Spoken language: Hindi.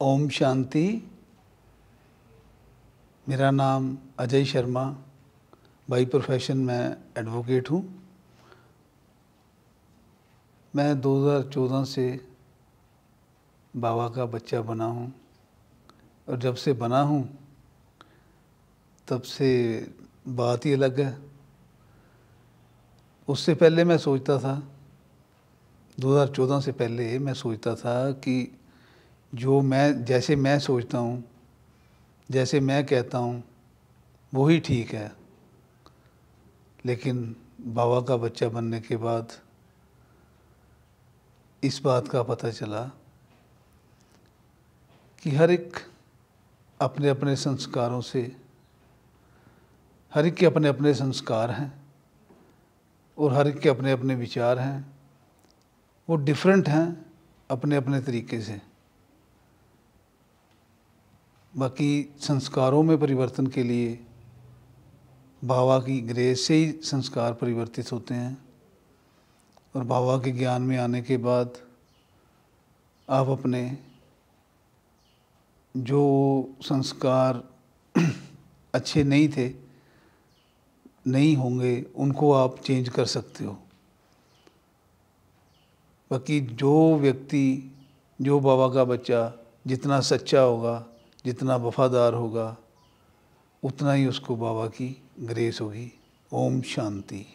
ओम शांति। मेरा नाम अजय शर्मा। बाई प्रोफेशन मैं एडवोकेट हूँ। मैं 2014 से बाबा का बच्चा बना हूँ। और जब से बना हूँ, तब से बात ही अलग है। उससे पहले मैं सोचता था 2014 से पहले मैं सोचता था कि जो मैं, जैसे मैं सोचता हूँ, जैसे मैं कहता हूँ, वही ठीक है। लेकिन बाबा का बच्चा बनने के बाद इस बात का पता चला कि हर एक अपने अपने संस्कारों से, हर एक के अपने अपने संस्कार हैं और हर एक के अपने अपने विचार हैं। वो डिफरेंट हैं अपने अपने तरीके से। बाकी संस्कारों में परिवर्तन के लिए बाबा की ग्रेस से ही संस्कार परिवर्तित होते हैं। और बाबा के ज्ञान में आने के बाद आप अपने जो संस्कार अच्छे नहीं थे, नहीं होंगे, उनको आप चेंज कर सकते हो। बाकी जो व्यक्ति, जो बाबा का बच्चा जितना सच्चा होगा जितना वफादार होगा उतना ही उसको बाबा की ग्रेस होगी। ओम शांति।